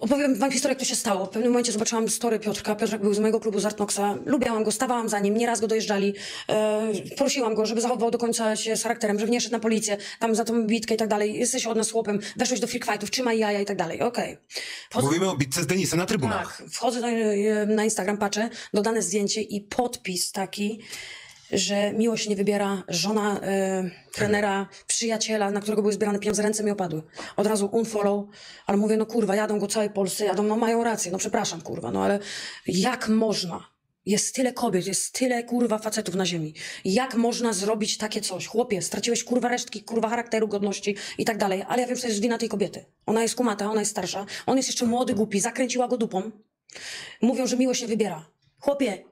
Opowiem wam historię, jak to się stało. W pewnym momencie zobaczyłam story Piotrka. Piotrek był z mojego klubu z Artnoxa. Lubiałam go, stawałam za nim, nieraz go dojeżdżali. E, prosiłam go, żeby zachował do końca się z charakterem, żeby nie szedł na policję, tam za tą bitkę i tak dalej. Jesteś od nas chłopem, weszłeś do freak fightów, trzymaj jaja i tak dalej. Okej. Wchodzę- Mówimy o bitce z Denisem na trybunach. tak, wchodzę na, e, na Instagram, patrzę, dodane zdjęcie i podpis taki, że miłość nie wybiera żona e, trenera, przyjaciela, na którego były zbierane pieniądze, ręce mi opadły. Od razu unfollow, ale mówię, no kurwa, jadą go całej Polsce, jadą, no mają rację, no przepraszam, kurwa, no ale jak można? Jest tyle kobiet, jest tyle kurwa facetów na ziemi. Jak można zrobić takie coś? Chłopie, straciłeś kurwa resztki, kurwa charakteru, godności i tak dalej. Ale ja wiem, że to jest wina tej kobiety. Ona jest kumata, ona jest starsza. On jest jeszcze młody, głupi, zakręciła go dupą. Mówią, że miłość nie wybiera. Chłopie,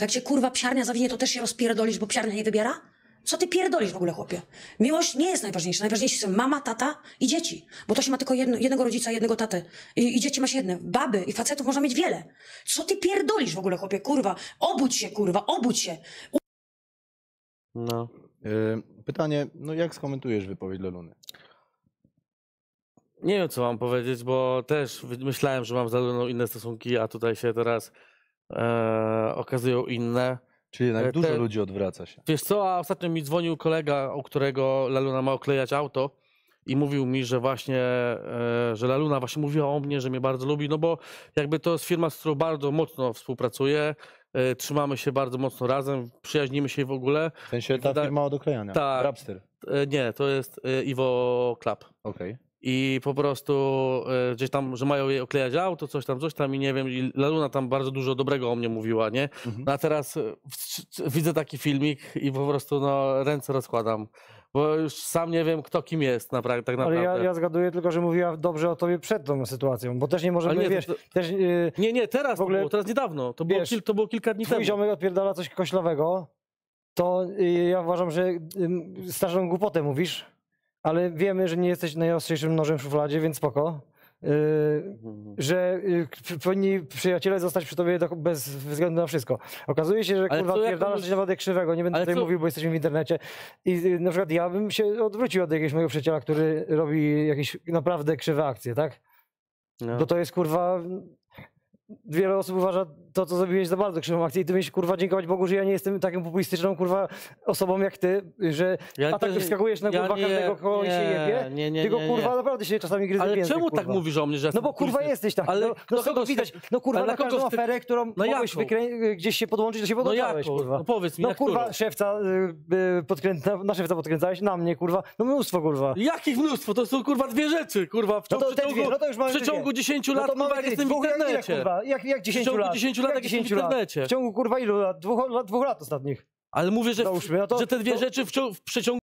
to jak cię kurwa psiarnia zawinie, to też się rozpierdolisz, bo psiarnia nie wybiera? Co ty pierdolisz w ogóle, chłopie? Miłość nie jest najważniejsza. Najważniejsze są mama, tata i dzieci. Bo to się ma tylko jedno, jednego rodzica, jednego tatę. I, I dzieci ma się jedne. Baby i facetów można mieć wiele. Co ty pierdolisz w ogóle, chłopie? Kurwa. Obudź się, kurwa, obudź się. No. Y, Pytanie, no jak skomentujesz wypowiedź Leluny? Nie wiem, co mam powiedzieć, bo też myślałem, że mam z Leluną inne stosunki, a tutaj się teraz e, okazują inne. Czyli jednak E, dużo te- ludzi odwraca się. Wiesz co, a ostatnio mi dzwonił kolega, u którego Laluna ma oklejać auto i mówił mi, że właśnie, e, że Laluna właśnie mówiła o mnie, że mnie bardzo lubi, no bo jakby to jest firma, z którą bardzo mocno współpracuję, e, trzymamy się bardzo mocno razem, przyjaźnimy się w ogóle. W sensie ta firma od oklejania. Tak. Rapster. Nie, to jest Iwo Club. Okej. I po prostu e, gdzieś tam, że mają jej oklejać auto, coś tam, coś tam i nie wiem, i Laluna tam bardzo dużo dobrego o mnie mówiła, nie? Mhm. No a teraz e, widzę taki filmik i po prostu no, ręce rozkładam, bo już sam nie wiem, kto kim jest naprawdę, tak Ale naprawdę. ja, ja zgaduję tylko, że mówiła dobrze o tobie przed tą sytuacją, bo też nie możemy, Ale nie, wiesz, to- też yy, Nie, nie, teraz W ogóle- to było, teraz niedawno, to, było, Wiesz, kil, to było kilka dni twój temu. ziomek odpierdala coś koślowego, to yy, ja uważam, że yy, starszą głupotę mówisz, ale wiemy, że nie jesteś najostrzejszym nożem w szufladzie, więc spoko. Yy, że yy, powinni przyjaciele zostać przy tobie do, bez względu na wszystko. Okazuje się, że Ale kurwa odpierdalasz to- coś naprawdę krzywego, nie będę Ale tutaj co- mówił, bo jesteśmy w internecie. I yy, na przykład ja bym się odwrócił od jakiegoś mojego przyjaciela, który robi jakieś naprawdę krzywe akcje, tak? No. Bo to jest kurwa. Wiele osób uważa to, co zrobiłeś za bardzo krzywą akcję i ty będziesz kurwa dziękować Bogu, że ja nie jestem taką populistyczną kurwa osobą jak ty, że Ja a tak też- wyskakujesz na ja kurwa nie- każdego koło i się nie, jebie. nie, nie, Tylko nie, nie. kurwa naprawdę się czasami gryzę Ale język, czemu tak kurwa. mówisz o mnie, że No bo kurwa jesteś tak. Ale no, no kogo kogo widać? No kurwa na każdą ty- aferę, którą No mogłeś wykrę... gdzieś się podłączyć, to się No podłączałeś, jaką? kurwa. No powiedz mi, No kurwa, którą? szewca, y, podkręca, na szewca podkręcałeś, na mnie kurwa, no mnóstwo kurwa. Jakich mnóstwo? To są kurwa dwie rzeczy, kurwa. W, No to no to przeciągu dwie. 10 No lat, to kurwa, jestem w internecie. Jak, jak 10 ciągu lat? 10 lat, jak jestem w 10 lat? internecie. W ciągu kurwa ilu lat? Dwóch, lat, dwóch lat ostatnich. Ale mówię, że, Załóżmy, no to- że te dwie to- rzeczy w, w przeciągu